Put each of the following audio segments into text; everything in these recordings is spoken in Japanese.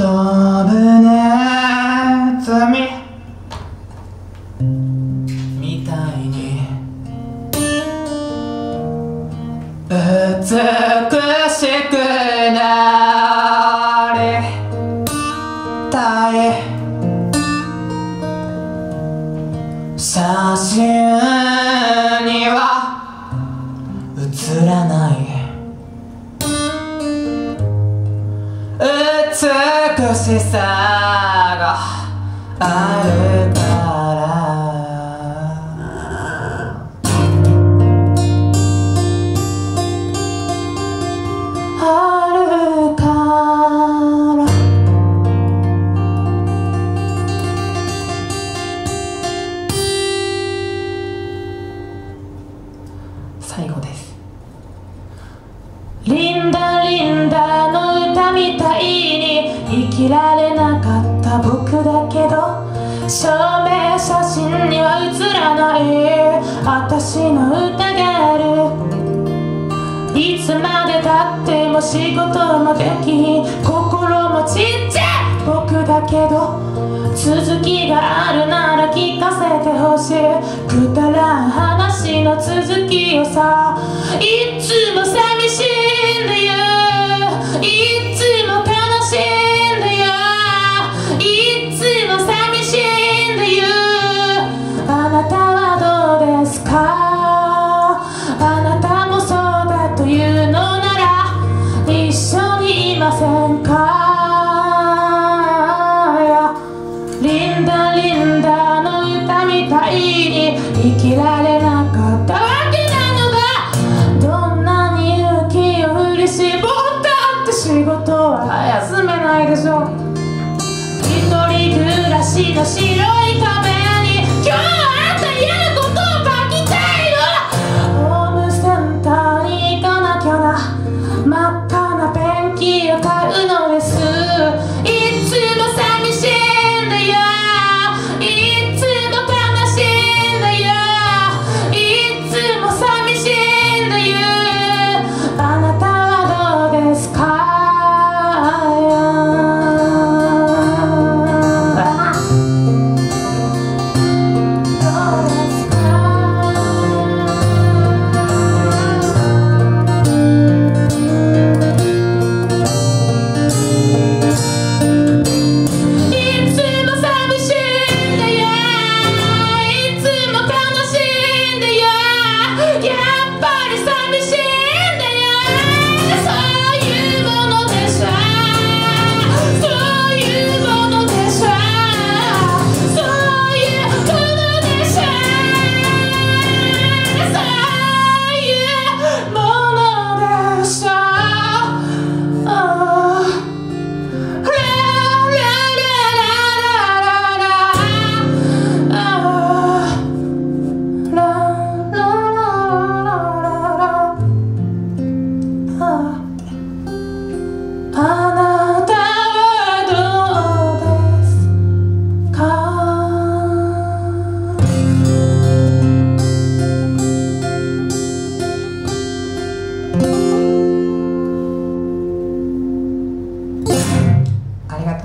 飛ぶネズミみたいに。美しくなりたい。写真には映らない。美しさがあるからあるから最後ですきられなかった僕だけど証明写真には写らない。私の歌がある。いつまでたっても仕事もできひん心もちっちゃい。僕だけど続きがあるなら聞かせてほしい。くだらん話の続きをさいつも寂しい。リンダリンダの歌みたいに生きられ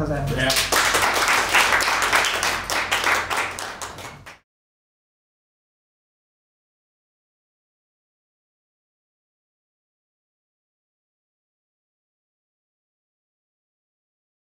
Yeah.